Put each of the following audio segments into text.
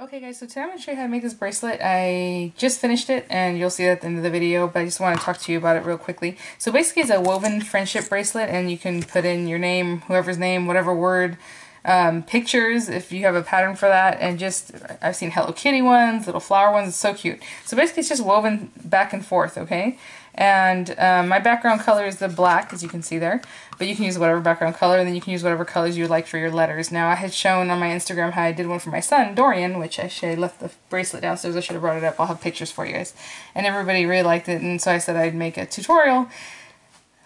Okay guys, so today I'm going to show you how to make this bracelet. I just finished it and you'll see it at the end of the video, but I just want to talk to you about it real quickly. So basically it's a woven friendship bracelet and you can put in your name, whoever's name, whatever word, um, pictures if you have a pattern for that, and just, I've seen Hello Kitty ones, little flower ones, it's so cute. So basically it's just woven back and forth, okay? And um, my background color is the black, as you can see there. But you can use whatever background color, and then you can use whatever colors you like for your letters. Now, I had shown on my Instagram how I did one for my son, Dorian, which I left the bracelet downstairs. I should have brought it up. I'll have pictures for you guys. And everybody really liked it, and so I said I'd make a tutorial.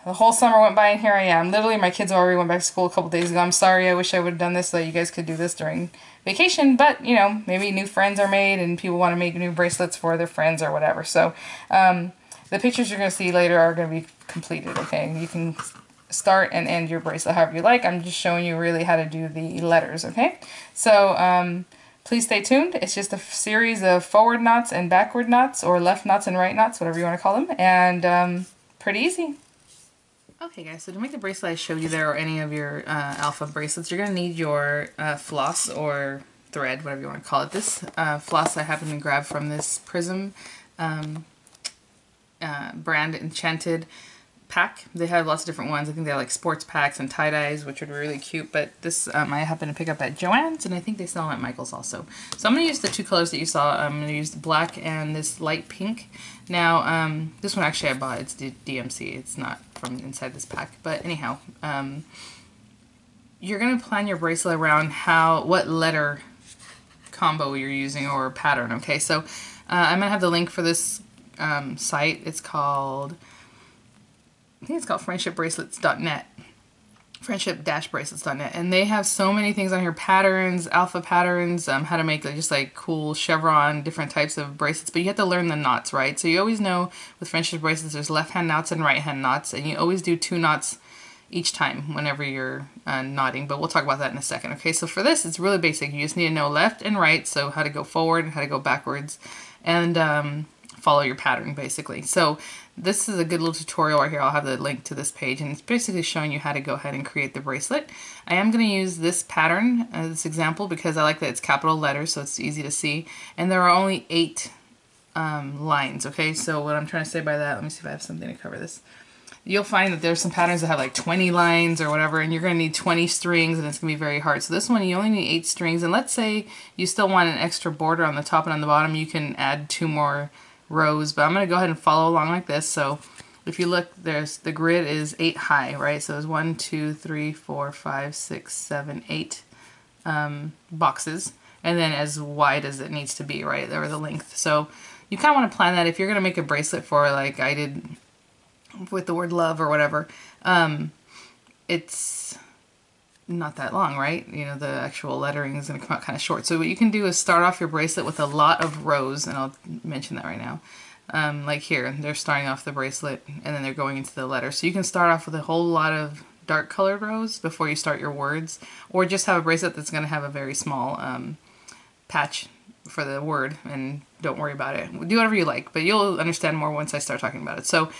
The whole summer went by, and here I am. Literally, my kids already went back to school a couple days ago. I'm sorry. I wish I would have done this so that you guys could do this during vacation. But, you know, maybe new friends are made, and people want to make new bracelets for their friends or whatever. So, um, the pictures you're going to see later are going to be completed, okay? You can start and end your bracelet however you like. I'm just showing you really how to do the letters, okay? So, um, please stay tuned. It's just a series of forward knots and backward knots, or left knots and right knots, whatever you want to call them, and um, pretty easy. Okay guys, so to make the bracelet I showed you there, or any of your uh, alpha bracelets, you're going to need your uh, floss or thread, whatever you want to call it. This uh, floss I happened to grab from this Prism um, uh, brand Enchanted pack. They have lots of different ones. I think they have like sports packs and tie-dyes, which are really cute. But this um, I happen to pick up at Joann's, and I think they sell them at Michael's also. So I'm going to use the two colors that you saw. I'm going to use the black and this light pink. Now, um, this one actually I bought. It's DMC. It's not from inside this pack. But anyhow, um, you're going to plan your bracelet around how what letter combo you're using or pattern. Okay, so uh, I'm going to have the link for this um, site. It's called, I think it's called friendshipbracelets.net friendship-bracelets.net and they have so many things on here. Patterns alpha patterns um, how to make like, just like cool chevron different types of bracelets. But you have to learn the knots right? So you always know with friendship bracelets there's left hand knots and right hand knots. And you always do two knots each time whenever you're uh, knotting. But we'll talk about that in a second okay? So for this it's really basic. You just need to know left and right so how to go forward and how to go backwards. And um, follow your pattern basically. So this is a good little tutorial right here. I'll have the link to this page and it's basically showing you how to go ahead and create the bracelet. I am going to use this pattern as this example because I like that it's capital letters so it's easy to see. And there are only eight um, lines, okay? So what I'm trying to say by that, let me see if I have something to cover this. You'll find that there's some patterns that have like 20 lines or whatever and you're going to need 20 strings and it's going to be very hard. So this one you only need 8 strings and let's say you still want an extra border on the top and on the bottom you can add two more rows, but I'm going to go ahead and follow along like this. So if you look, there's the grid is 8 high, right? So there's one, two, three, four, five, six, seven, eight um, boxes, and then as wide as it needs to be, right, or the length. So you kind of want to plan that if you're going to make a bracelet for, like I did with the word love or whatever, um, it's not that long, right? You know, the actual lettering is going to come out kind of short. So what you can do is start off your bracelet with a lot of rows, and I'll mention that right now. Um, like here, they're starting off the bracelet, and then they're going into the letter. So you can start off with a whole lot of dark colored rows before you start your words, or just have a bracelet that's going to have a very small um, patch for the word, and don't worry about it. Do whatever you like, but you'll understand more once I start talking about it. So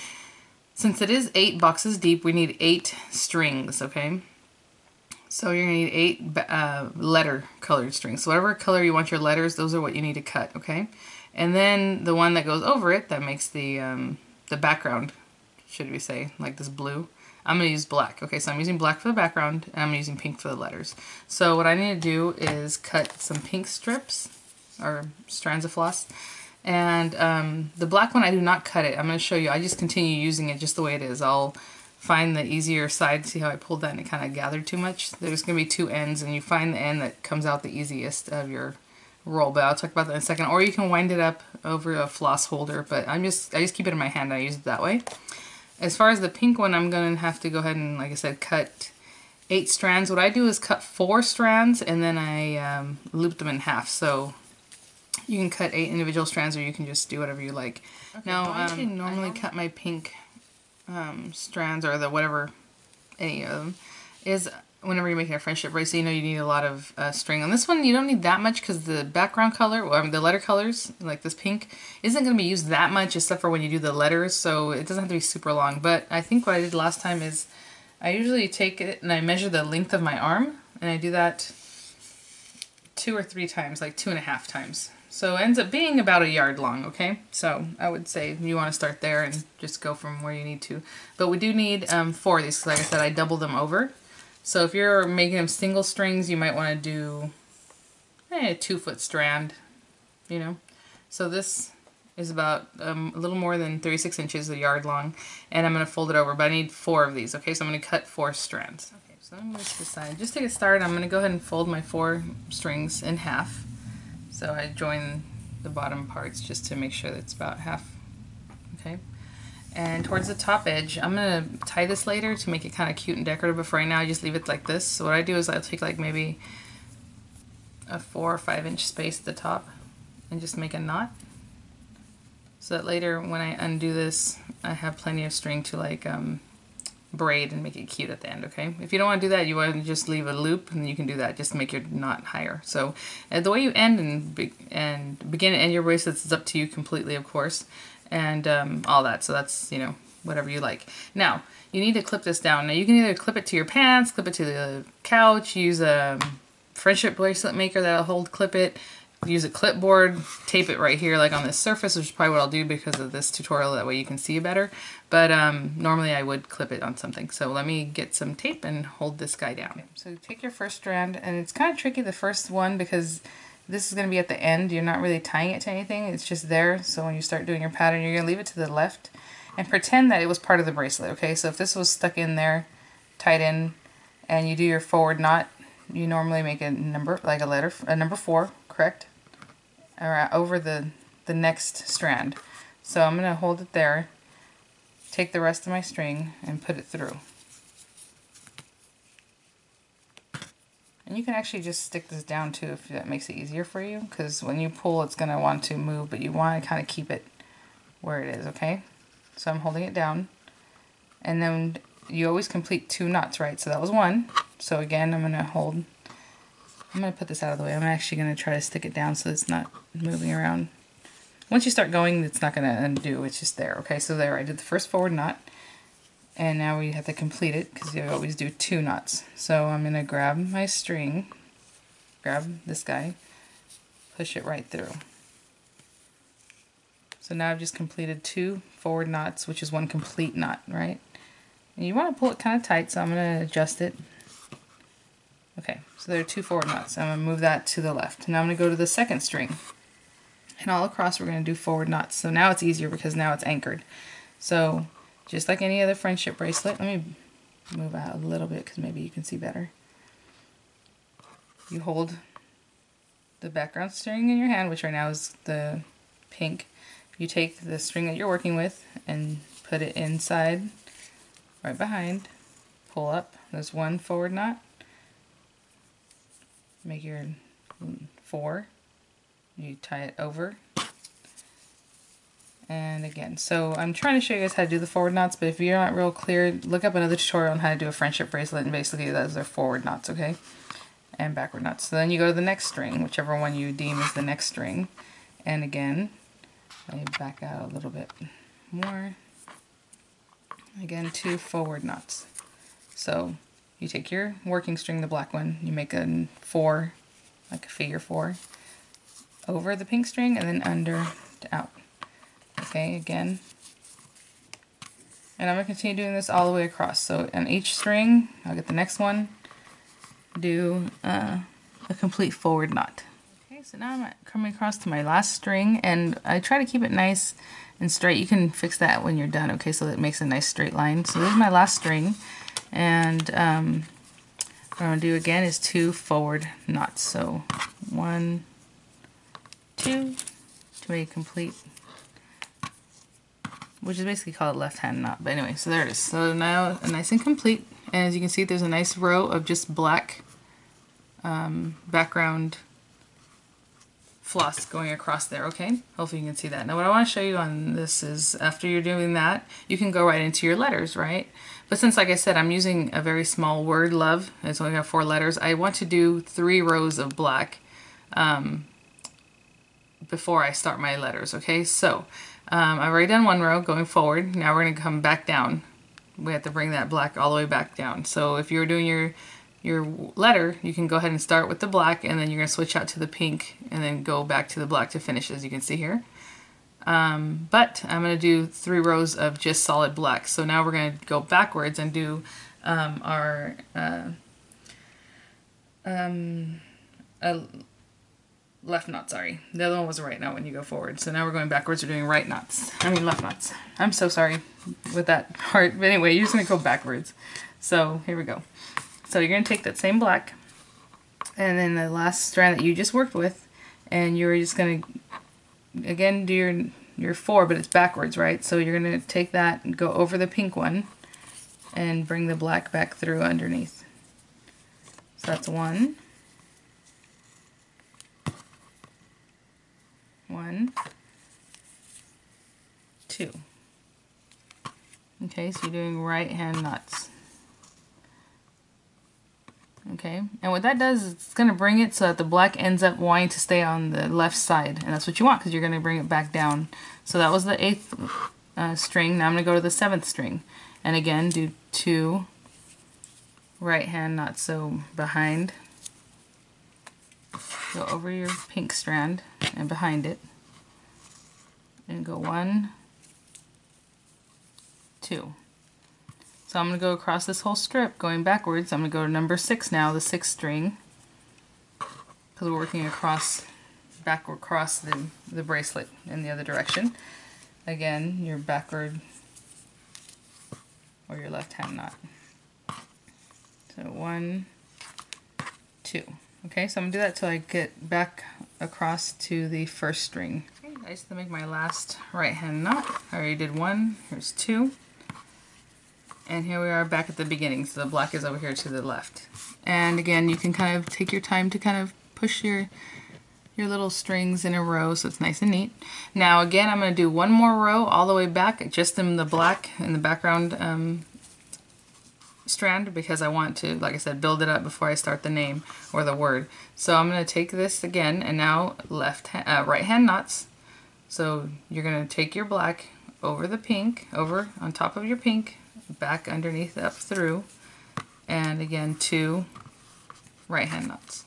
since it is eight boxes deep, we need eight strings, okay? So you're going to need eight uh, letter colored strings. So whatever color you want your letters, those are what you need to cut, okay? And then the one that goes over it, that makes the, um, the background, should we say, like this blue. I'm going to use black. Okay, so I'm using black for the background, and I'm using pink for the letters. So what I need to do is cut some pink strips, or strands of floss. And um, the black one, I do not cut it. I'm going to show you. I just continue using it just the way it is. I'll find the easier side. See how I pulled that and it kind of gathered too much? There's going to be two ends and you find the end that comes out the easiest of your roll, but I'll talk about that in a second. Or you can wind it up over a floss holder, but I'm just, I just keep it in my hand. I use it that way. As far as the pink one, I'm going to have to go ahead and, like I said, cut eight strands. What I do is cut four strands and then I um, loop them in half. So you can cut eight individual strands or you can just do whatever you like. Okay, now, um, I normally cut my pink um, strands or the whatever, any of them, is whenever you're making a friendship bracelet, you know you need a lot of uh, string. On this one, you don't need that much because the background color, or the letter colors, like this pink, isn't going to be used that much except for when you do the letters, so it doesn't have to be super long. But I think what I did last time is I usually take it and I measure the length of my arm, and I do that two or three times, like two and a half times. So it ends up being about a yard long, okay? So I would say you want to start there and just go from where you need to. But we do need um, four of these, because like I said, I double them over. So if you're making them single strings, you might want to do eh, a two foot strand, you know? So this is about um, a little more than 36 inches, a yard long, and I'm going to fold it over, but I need four of these, okay? So I'm going to cut four strands. Okay, so me move this side. Just to get started, I'm going to go ahead and fold my four strings in half. So I join the bottom parts just to make sure that it's about half, okay? And towards the top edge, I'm to tie this later to make it kind of cute and decorative, but for right now I just leave it like this. So what I do is I'll take like maybe a four or five inch space at the top and just make a knot so that later when I undo this, I have plenty of string to like um, braid and make it cute at the end, okay? If you don't want to do that, you want to just leave a loop and you can do that, just make your knot higher. So uh, the way you end and, be and begin and end your bracelets is up to you completely, of course, and um, all that. So that's, you know, whatever you like. Now, you need to clip this down. Now you can either clip it to your pants, clip it to the couch, use a friendship bracelet maker that'll hold clip it, use a clipboard, tape it right here like on this surface, which is probably what I'll do because of this tutorial, that way you can see better. But um, normally I would clip it on something. So let me get some tape and hold this guy down. Okay, so take your first strand, and it's kind of tricky the first one because this is going to be at the end. You're not really tying it to anything, it's just there. So when you start doing your pattern, you're going to leave it to the left and pretend that it was part of the bracelet, okay? So if this was stuck in there, tied in, and you do your forward knot, you normally make a number, like a letter, a number four, correct? over the, the next strand. So I'm going to hold it there, take the rest of my string, and put it through. And you can actually just stick this down too if that makes it easier for you, because when you pull it's going to want to move, but you want to kind of keep it where it is, okay? So I'm holding it down, and then you always complete two knots, right? So that was one. So again, I'm going to hold I'm going to put this out of the way. I'm actually going to try to stick it down so it's not moving around. Once you start going, it's not going to undo. It's just there. Okay, so there. I did the first forward knot. And now we have to complete it because you always do two knots. So I'm going to grab my string, grab this guy, push it right through. So now I've just completed two forward knots, which is one complete knot, right? And you want to pull it kind of tight, so I'm going to adjust it Okay, so there are two forward knots. I'm going to move that to the left. Now I'm going to go to the second string. And all across we're going to do forward knots. So now it's easier because now it's anchored. So just like any other friendship bracelet, let me move out a little bit because maybe you can see better. You hold the background string in your hand, which right now is the pink. You take the string that you're working with and put it inside, right behind, pull up. There's one forward knot, make your four. You tie it over. And again, so I'm trying to show you guys how to do the forward knots, but if you're not real clear, look up another tutorial on how to do a friendship bracelet, and basically those are forward knots, okay? And backward knots. So then you go to the next string, whichever one you deem is the next string. And again, let me back out a little bit more. Again, two forward knots. So you take your working string, the black one, you make a four, like a figure four, over the pink string and then under to out. Okay, again. And I'm going to continue doing this all the way across. So on each string, I'll get the next one, do uh, a complete forward knot. Okay, so now I'm coming across to my last string, and I try to keep it nice and straight. You can fix that when you're done, okay, so it makes a nice straight line. So this is my last string. And um, what I'm going to do again is two forward knots. So one, two, to make a complete, which is basically called a left hand knot. But anyway, so there it is. So now nice and complete. And as you can see, there's a nice row of just black um, background floss going across there, okay? Hopefully you can see that. Now what I want to show you on this is after you're doing that, you can go right into your letters, right? But since, like I said, I'm using a very small word, love, it's only got four letters, I want to do three rows of black um, before I start my letters, okay? So, um, I've already done one row going forward. Now we're going to come back down. We have to bring that black all the way back down. So if you're doing your your letter, you can go ahead and start with the black and then you're going to switch out to the pink and then go back to the black to finish as you can see here. Um, but I'm going to do three rows of just solid black. So now we're going to go backwards and do um, our uh, um, left knot, sorry. The other one was right knot when you go forward. So now we're going backwards, we're doing right knots. I mean left knots. I'm so sorry with that part. But anyway, you're just going to go backwards. So here we go. So you're to take that same black and then the last strand that you just worked with and you're just going to again do your your four but it's backwards right so you're going to take that and go over the pink one and bring the black back through underneath so that's one one two okay so you're doing right hand knots Okay, and what that does is it's going to bring it so that the black ends up wanting to stay on the left side, and that's what you want because you're going to bring it back down. So that was the eighth uh, string. Now I'm going to go to the seventh string, and again do two right hand knots. So behind, go over your pink strand and behind it, and go one, two. So I'm going to go across this whole strip going backwards. I'm going to go to number six now, the sixth string, because we're working across, backward across the, the bracelet in the other direction. Again, your backward or your left hand knot. So one, two. Okay, so I'm going to do that till I get back across to the first string. Okay, I just to make my last right hand knot. I already did one, here's two. And here we are back at the beginning, so the black is over here to the left. And again, you can kind of take your time to kind of push your your little strings in a row so it's nice and neat. Now again, I'm going to do one more row all the way back, just in the black in the background um, strand because I want to, like I said, build it up before I start the name or the word. So I'm going to take this again and now left uh, right hand knots. So you're going to take your black over the pink, over on top of your pink, back underneath up through and again two right hand knots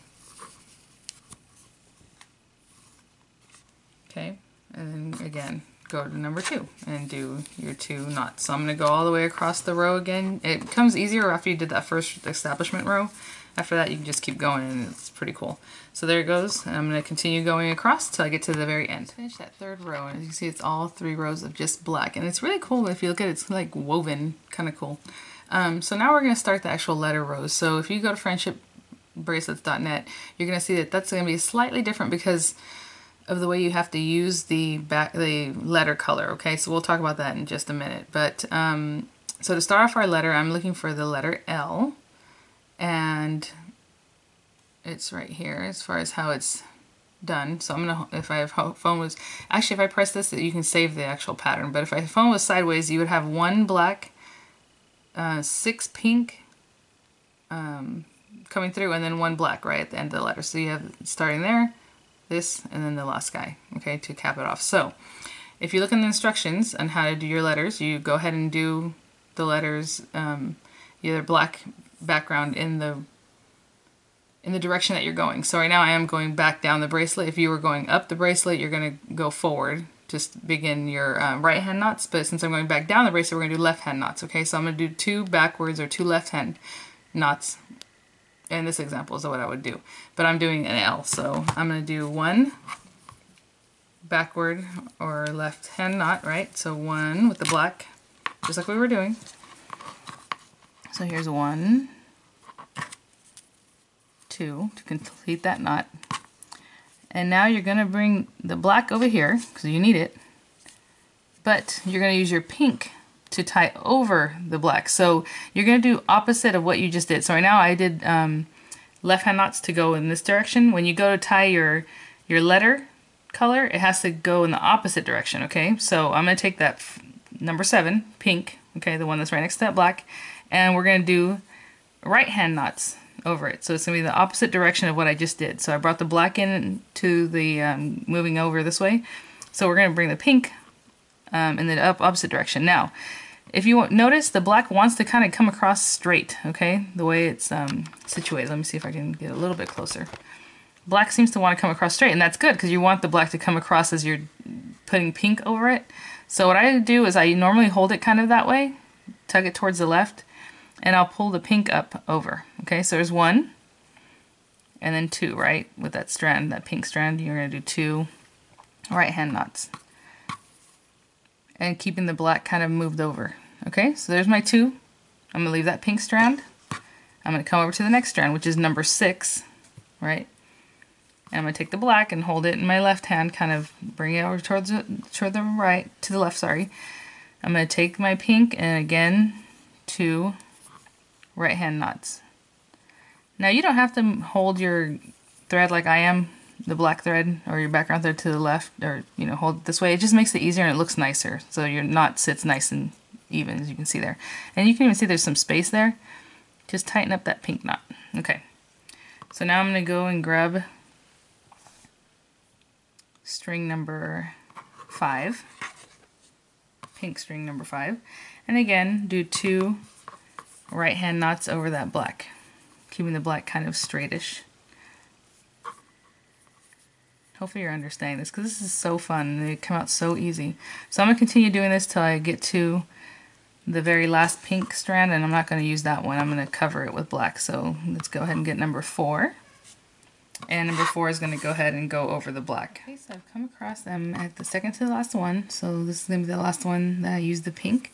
okay and then again go to number two and do your two knots so I'm going to go all the way across the row again it comes easier after you did that first establishment row after that you can just keep going and it's pretty cool so there it goes. I'm going to continue going across till I get to the very end. Finish that third row and as you see it's all three rows of just black and it's really cool if you look at it it's like woven kind of cool. Um, so now we're going to start the actual letter rows. So if you go to friendshipbracelets.net you're going to see that that's going to be slightly different because of the way you have to use the back the letter color okay so we'll talk about that in just a minute but um, so to start off our letter I'm looking for the letter L and it's right here as far as how it's done. So I'm gonna, if I have phone was, actually if I press this, you can save the actual pattern. But if I phone was sideways, you would have one black, uh, six pink um, coming through, and then one black right at the end of the letter. So you have starting there, this, and then the last guy, okay, to cap it off. So if you look in the instructions on how to do your letters, you go ahead and do the letters, um, either black background in the in the direction that you're going. So right now I am going back down the bracelet. If you were going up the bracelet, you're going to go forward. Just begin your um, right hand knots, but since I'm going back down the bracelet, we're going to do left hand knots. Okay, so I'm going to do two backwards or two left hand knots. And this example is what I would do. But I'm doing an L, so I'm going to do one backward or left hand knot, right? So one with the black, just like we were doing. So here's one, two to complete that knot. And now you're going to bring the black over here because you need it. But you're going to use your pink to tie over the black. So you're going to do opposite of what you just did. So right now I did um, left hand knots to go in this direction. When you go to tie your, your letter color, it has to go in the opposite direction, okay? So I'm going to take that number seven, pink, okay, the one that's right next to that black, and we're going to do right hand knots over it. So it's going to be the opposite direction of what I just did. So I brought the black in to the um, moving over this way. So we're going to bring the pink um, in the up opposite direction. Now, if you notice, the black wants to kind of come across straight, okay? The way it's um, situated. Let me see if I can get a little bit closer. Black seems to want to come across straight, and that's good because you want the black to come across as you're putting pink over it. So what I do is I normally hold it kind of that way, tug it towards the left, and I'll pull the pink up over. Okay, so there's one, and then two, right? With that strand, that pink strand, you're going to do two right hand knots. And keeping the black kind of moved over. Okay, so there's my two. I'm going to leave that pink strand. I'm going to come over to the next strand, which is number six, right? And I'm going to take the black and hold it in my left hand, kind of bring it over towards the, toward the right, to the left, sorry. I'm going to take my pink and again, two right hand knots. Now you don't have to hold your thread like I am, the black thread or your background thread to the left or, you know, hold it this way. It just makes it easier and it looks nicer. So your knot sits nice and even as you can see there. And you can even see there's some space there. Just tighten up that pink knot. Okay. So now I'm going to go and grab string number five, pink string number five, and again do two right hand knots over that black, keeping the black kind of straightish. Hopefully you're understanding this because this is so fun. They come out so easy. So I'm going to continue doing this till I get to the very last pink strand and I'm not going to use that one. I'm going to cover it with black. So let's go ahead and get number four. And number four is going to go ahead and go over the black. Okay, so I've come across them at the second to the last one. So this is going to be the last one that I use the pink.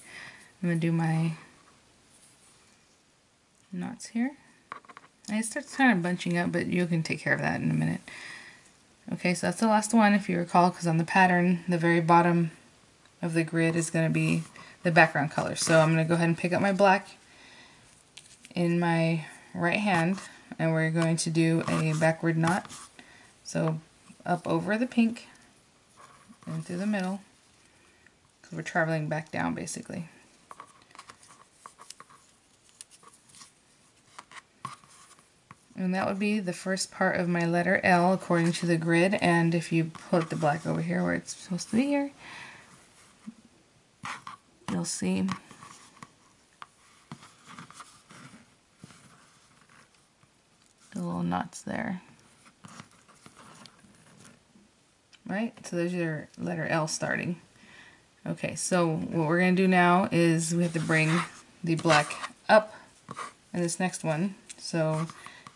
I'm going to do my knots here. And it starts kind of bunching up, but you can take care of that in a minute. Okay, so that's the last one if you recall, because on the pattern, the very bottom of the grid is going to be the background color. So I'm going to go ahead and pick up my black in my right hand, and we're going to do a backward knot. So up over the pink and through the middle, because we're traveling back down basically. And that would be the first part of my letter L according to the grid. And if you put the black over here where it's supposed to be here, you'll see the little knots there. Right? So there's your letter L starting. Okay, so what we're going to do now is we have to bring the black up in this next one. So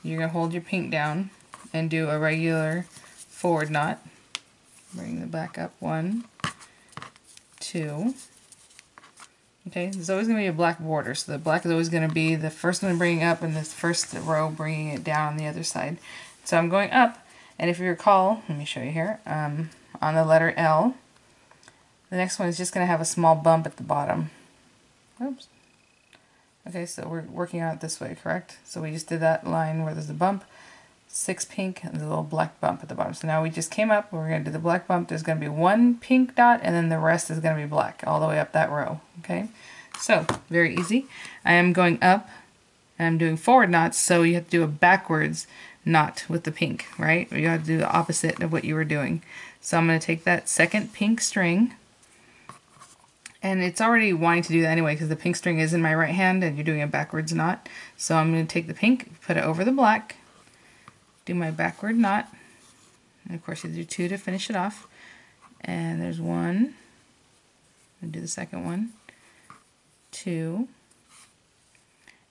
you're going to hold your pink down and do a regular forward knot. Bring the back up one, two. Okay, there's always going to be a black border, so the black is always going to be the first one bringing up and this first row bringing it down on the other side. So I'm going up, and if you recall, let me show you here, um, on the letter L, the next one is just going to have a small bump at the bottom. Oops. Okay, so we're working on it this way, correct? So we just did that line where there's a bump, six pink, and the little black bump at the bottom. So now we just came up, we're going to do the black bump. There's going to be one pink dot, and then the rest is going to be black all the way up that row, okay? So, very easy. I am going up, and I'm doing forward knots, so you have to do a backwards knot with the pink, right? You have to do the opposite of what you were doing. So I'm going to take that second pink string, and it's already wanting to do that anyway because the pink string is in my right hand and you're doing a backwards knot. So I'm going to take the pink, put it over the black, do my backward knot. And of course you do two to finish it off. And there's one. Do the second one. Two.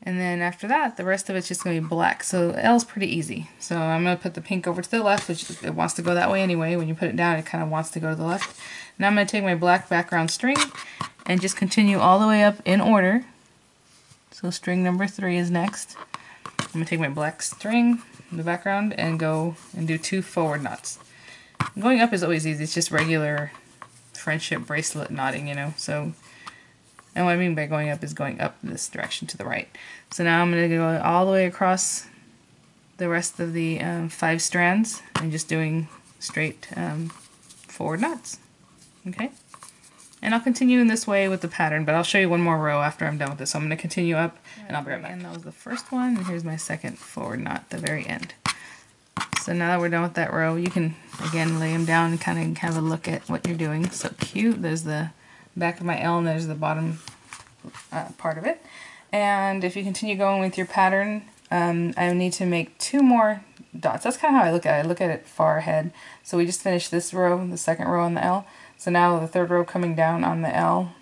And then after that, the rest of it's just going to be black. So L is pretty easy. So I'm going to put the pink over to the left, which it wants to go that way anyway. When you put it down, it kind of wants to go to the left. Now I'm going to take my black background string and just continue all the way up in order. So string number three is next. I'm going to take my black string in the background and go and do two forward knots. Going up is always easy. It's just regular friendship bracelet knotting, you know. So, and what I mean by going up is going up this direction to the right. So now I'm going to go all the way across the rest of the um, five strands and just doing straight um, forward knots. Okay? And I'll continue in this way with the pattern, but I'll show you one more row after I'm done with this. So I'm going to continue up, and I'll be right back. And that was the first one, and here's my second forward knot at the very end. So now that we're done with that row, you can, again, lay them down and kind of have a look at what you're doing. So cute. There's the back of my L, and there's the bottom uh, part of it. And if you continue going with your pattern, um, I need to make two more dots. That's kind of how I look at it. I look at it far ahead. So we just finished this row, the second row on the L. So now the third row coming down on the L,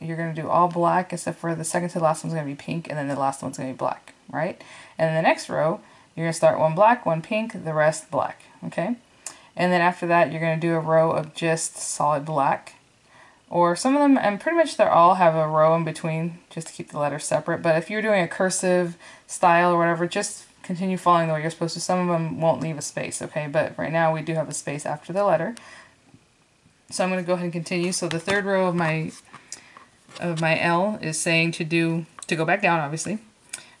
you're going to do all black except for the second to the last one's going to be pink and then the last one's going to be black, right? And the next row, you're going to start one black, one pink, the rest black, okay? And then after that, you're going to do a row of just solid black or some of them, and pretty much they all have a row in between just to keep the letters separate. But if you're doing a cursive style or whatever, just continue following the way you're supposed to. Some of them won't leave a space, okay? But right now we do have a space after the letter. So I'm going to go ahead and continue. So the third row of my of my L is saying to do to go back down, obviously,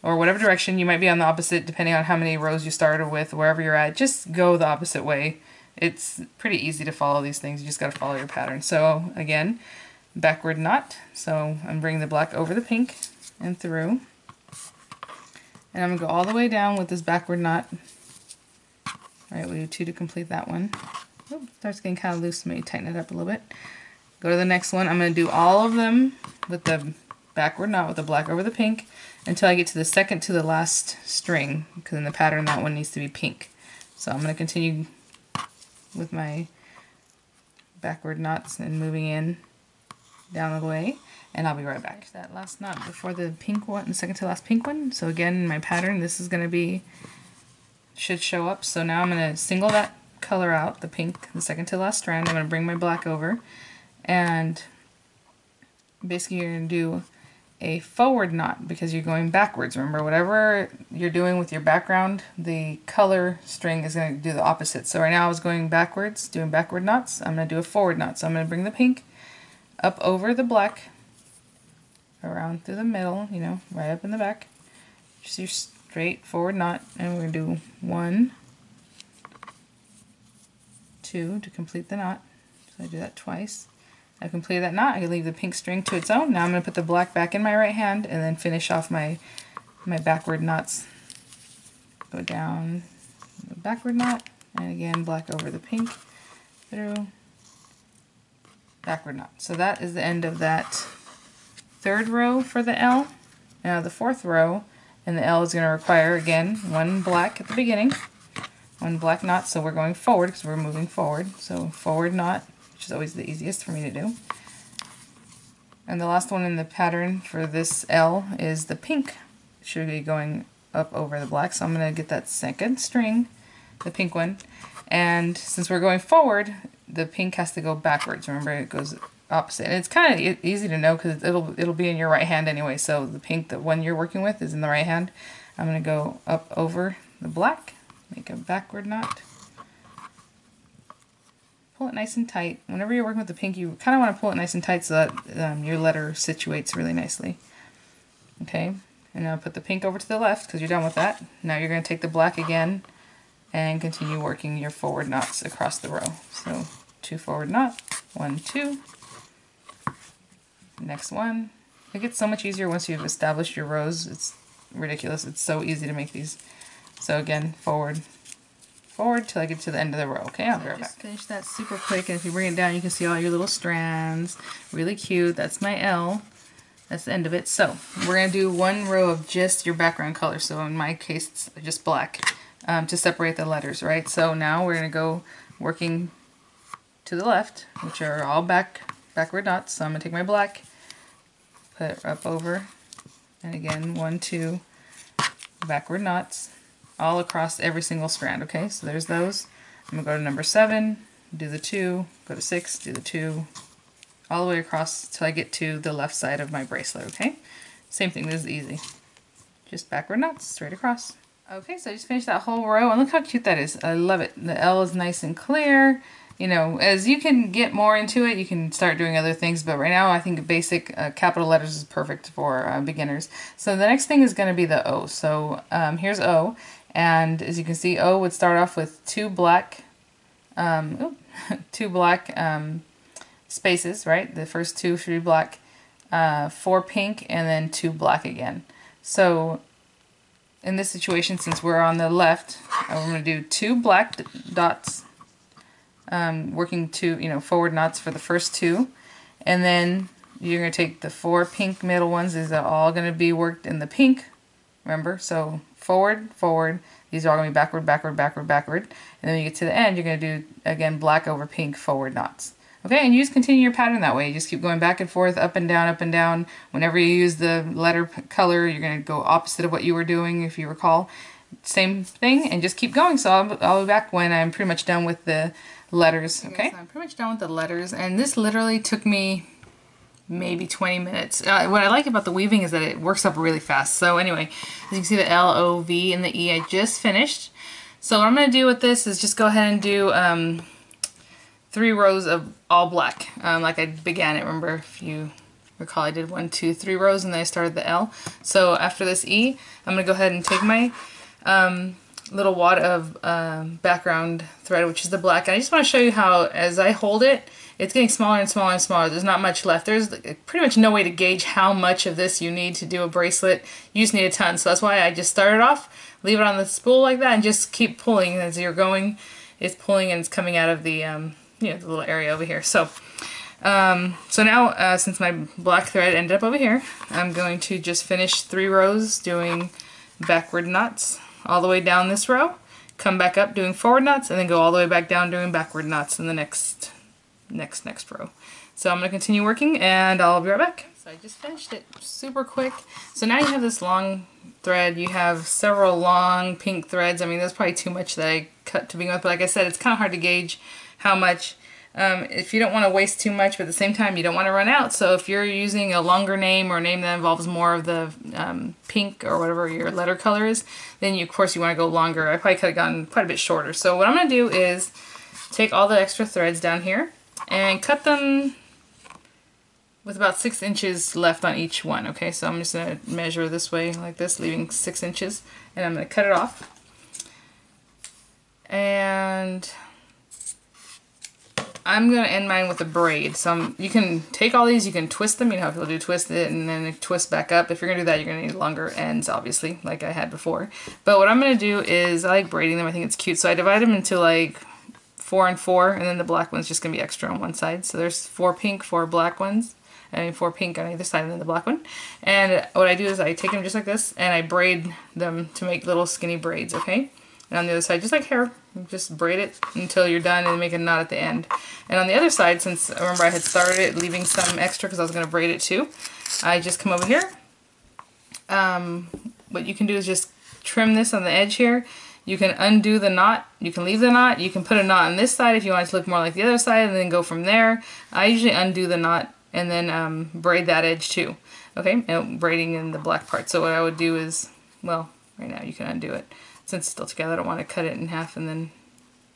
or whatever direction. You might be on the opposite depending on how many rows you started with, wherever you're at. Just go the opposite way it's pretty easy to follow these things. You just got to follow your pattern. So again, backward knot. So I'm bringing the black over the pink and through. And I'm going to go all the way down with this backward knot. All right, we do two to complete that one. Oop, starts getting kind of loose. Maybe tighten it up a little bit. Go to the next one. I'm going to do all of them with the backward knot with the black over the pink until I get to the second to the last string because in the pattern that one needs to be pink. So I'm going to continue with my backward knots and moving in down the way and I'll be right back. That last knot before the pink one, the second to last pink one. So again, my pattern, this is going to be, should show up. So now I'm going to single that color out, the pink, the second to last strand. I'm going to bring my black over and basically you're going to do a forward knot because you're going backwards. Remember, whatever you're doing with your background, the color string is going to do the opposite. So right now I was going backwards, doing backward knots. I'm going to do a forward knot. So I'm going to bring the pink up over the black, around through the middle, you know, right up in the back. Just your straight forward knot. And we're going to do one, two to complete the knot. So I do that twice. I completed that knot. I leave the pink string to its own. Now I'm going to put the black back in my right hand and then finish off my my backward knots. Go down the backward knot and again black over the pink through backward knot. So that is the end of that third row for the L. Now the fourth row and the L is going to require again one black at the beginning, one black knot. So we're going forward because we're moving forward. So forward knot is always the easiest for me to do. And the last one in the pattern for this L is the pink. It should be going up over the black, so I'm going to get that second string, the pink one. And since we're going forward, the pink has to go backwards. Remember, it goes opposite. And it's kind of easy to know because it'll it'll be in your right hand anyway. So the pink, the one you're working with, is in the right hand. I'm going to go up over the black, make a backward knot, pull it nice and tight. Whenever you're working with the pink, you kind of want to pull it nice and tight so that um, your letter situates really nicely. Okay, and now put the pink over to the left because you're done with that. Now you're going to take the black again and continue working your forward knots across the row. So two forward knot, one, two. Next one. It gets so much easier once you've established your rows. It's ridiculous. It's so easy to make these. So again, forward, forward till I get to the end of the row. Okay, I'll be right back. Finish that super quick, and if you bring it down, you can see all your little strands. Really cute. That's my L. That's the end of it. So we're going to do one row of just your background color. So in my case, it's just black um, to separate the letters, right? So now we're going to go working to the left, which are all back backward knots. So I'm going to take my black, put it up over, and again, one, two, backward knots all across every single strand, okay? So there's those. I'm going to go to number 7, do the 2, go to 6, do the 2, all the way across till I get to the left side of my bracelet, okay? Same thing, this is easy. Just backward knots, straight across. Okay, so I just finished that whole row, and look how cute that is. I love it. The L is nice and clear. You know, as you can get more into it, you can start doing other things, but right now I think basic uh, capital letters is perfect for uh, beginners. So the next thing is going to be the O. So um, here's O, and as you can see, O would start off with two black, um, two black um, spaces, right? The first two should be black, uh, four pink, and then two black again. So in this situation, since we're on the left, I'm going to do two black dots, um, working two, you know, forward knots for the first two, and then you're going to take the four pink middle ones. These are all going to be worked in the pink. Remember? So forward, forward. These are all going to be backward, backward, backward, backward. And then when you get to the end, you're going to do, again, black over pink forward knots. Okay, and you just continue your pattern that way. You just keep going back and forth, up and down, up and down. Whenever you use the letter color, you're going to go opposite of what you were doing, if you recall. Same thing, and just keep going. So I'll, I'll be back when I'm pretty much done with the letters, okay? I'm pretty much done with the letters, and this literally took me maybe 20 minutes. Uh, what I like about the weaving is that it works up really fast. So anyway, as you can see the L, O, V, and the E I just finished. So what I'm going to do with this is just go ahead and do um, three rows of all black, um, like I began it. Remember, if you recall, I did one, two, three rows, and then I started the L. So after this E, I'm going to go ahead and take my um, little wad of uh, background thread, which is the black. And I just want to show you how, as I hold it, it's getting smaller and smaller and smaller. There's not much left. There's pretty much no way to gauge how much of this you need to do a bracelet. You just need a ton. So that's why I just started off, leave it on the spool like that, and just keep pulling as you're going. It's pulling and it's coming out of the, um, you know, the little area over here. So, um, so now, uh, since my black thread ended up over here, I'm going to just finish three rows doing backward knots all the way down this row, come back up doing forward knots, and then go all the way back down doing backward knots in the next next, next row. So I'm going to continue working and I'll be right back. So I just finished it super quick. So now you have this long thread. You have several long pink threads. I mean, there's probably too much that I cut to begin with, but like I said, it's kind of hard to gauge how much. Um, if you don't want to waste too much, but at the same time, you don't want to run out. So if you're using a longer name or a name that involves more of the um, pink or whatever your letter color is, then you, of course you want to go longer. I probably could have gone quite a bit shorter. So what I'm going to do is take all the extra threads down here and cut them with about six inches left on each one. Okay, so I'm just to measure this way like this, leaving six inches, and I'm to cut it off. And I'm to end mine with a braid. So I'm, you can take all these, you can twist them, you know how people do twist it and then twist back up. If you're to do that, you're to need longer ends, obviously, like I had before. But what I'm to do is, I like braiding them, I think it's cute. So I divide them into like four and four, and then the black one's just going to be extra on one side. So there's four pink, four black ones, and four pink on either side, and then the black one. And what I do is I take them just like this, and I braid them to make little skinny braids, okay? And on the other side, just like hair, just braid it until you're done and make a knot at the end. And on the other side, since I remember I had started it leaving some extra because I was going to braid it too, I just come over here. Um, what you can do is just trim this on the edge here you can undo the knot. You can leave the knot. You can put a knot on this side if you want it to look more like the other side and then go from there. I usually undo the knot and then um, braid that edge too. Okay, and braiding in the black part. So what I would do is, well, right now you can undo it. Since it's still together, I don't want to cut it in half and then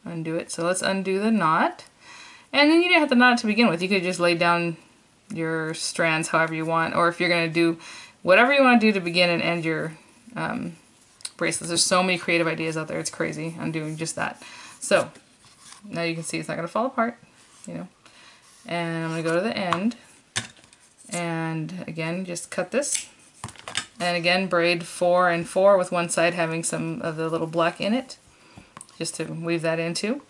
undo it. So let's undo the knot. And then you didn't have the knot to begin with. You could just lay down your strands however you want. Or if you're going to do whatever you want to do to begin and end your um, bracelets. There's so many creative ideas out there. It's crazy. I'm doing just that. So now you can see it's not going to fall apart, you know. And I'm going to go to the end and again just cut this and again braid four and four with one side having some of the little black in it just to weave that into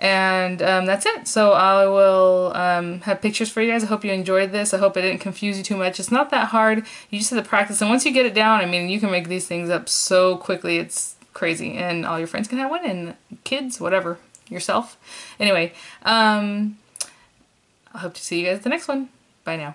and um, that's it. So I will um, have pictures for you guys. I hope you enjoyed this. I hope it didn't confuse you too much. It's not that hard. You just have to practice. And once you get it down, I mean, you can make these things up so quickly. It's crazy. And all your friends can have one and kids, whatever, yourself. Anyway, um, I hope to see you guys the next one. Bye now.